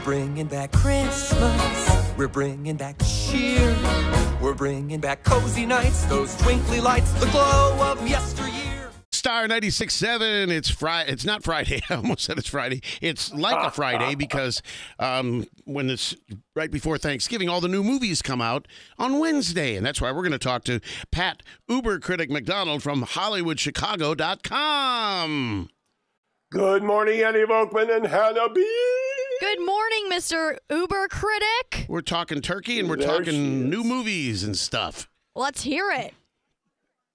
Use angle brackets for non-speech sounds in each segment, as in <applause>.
We're bringing back Christmas. We're bringing back cheer. We're bringing back cozy nights, those twinkly lights, the glow of yesteryear. Star 96.7. It's Friday. It's not Friday. <laughs> I almost said it's Friday. It's like a Friday because um, when it's right before Thanksgiving, all the new movies come out on Wednesday. And that's why we're going to talk to Pat Uber Critic McDonald from HollywoodChicago.com. Good morning, Eddie Volkman and Hannah B. Good morning, Mr. Uber Critic. We're talking turkey and we're There talking new movies and stuff. Let's hear it.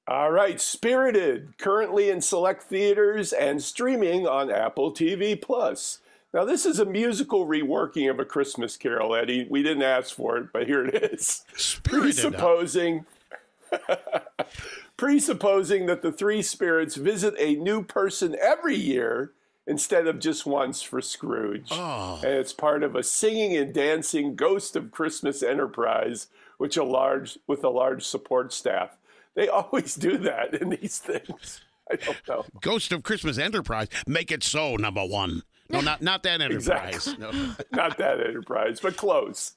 All right, Spirited, currently in select theaters and streaming on Apple TV Plus. Now, this is a musical reworking of A Christmas Carol, Eddie. We didn't ask for it, but here it is. Spirited. Presupposing, <laughs> presupposing that the three spirits visit a new person every year instead of just once for Scrooge. Oh. And it's part of a singing and dancing Ghost of Christmas enterprise, which a large with a large support staff. They <laughs> always do that in these things. I don't know. Ghost of Christmas Enterprise. Make it so, number one. No, not not that <laughs> Enterprise. Exactly. No. <laughs> Not that enterprise, but close.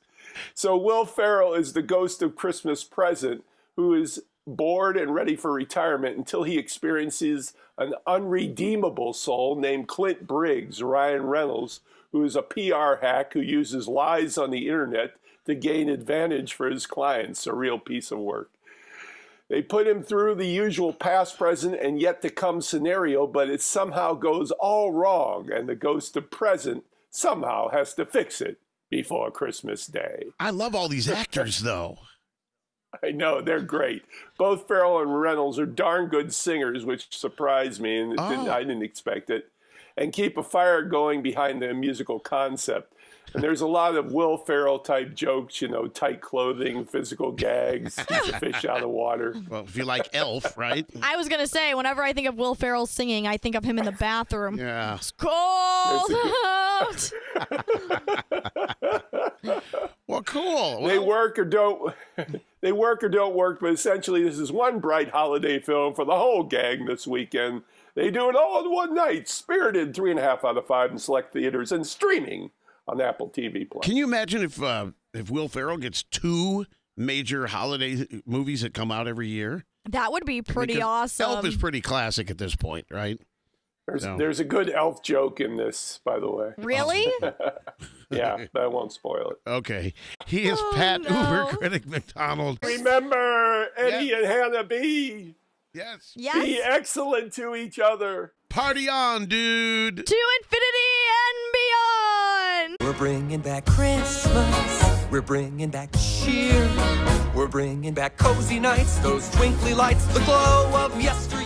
So Will Ferrell is the ghost of Christmas present who is bored and ready for retirement until he experiences an unredeemable soul named Clint Briggs, Ryan Reynolds, who is a PR hack who uses lies on the internet to gain advantage for his clients. A real piece of work. They put him through the usual past, present, and yet to come scenario, but it somehow goes all wrong, and the ghost of present somehow has to fix it before Christmas Day. I love all these actors, though. <laughs> I know, they're great. Both Ferrell and Reynolds are darn good singers, which surprised me, and it didn't, Oh. I didn't expect it. And keep a fire going behind the musical concept. And there's a lot of Will Ferrell type jokes, you know, tight clothing, physical gags, <laughs> keeps a fish out of water. Well, if you like Elf, right? <laughs> I was going to say, whenever I think of Will Ferrell singing, I think of him in the bathroom. Yeah. It's cold There's out. Well, cool. they work or don't <laughs> they work or don't work but essentially this is one bright holiday film for the whole gang this weekend they do it all in one night spirited three and a half out of five in select theaters and streaming on apple tv plus Can you imagine if uh, if Will Ferrell gets two major holiday movies that come out every year? that would be pretty Because awesome. Elf is pretty classic at this point, right? There's, No. there's a good elf joke in this by the way <laughs> really? <laughs> yeah but i won't spoil it Okay. He is Oh, Pat no. Uber Critic McDonald. remember eddie and hannah b Yes. yes. be excellent to each other Party on, dude. To infinity and beyond. We're bringing back Christmas. We're bringing back cheer. We're bringing back cozy nights, those twinkly lights, the glow of yesteryear.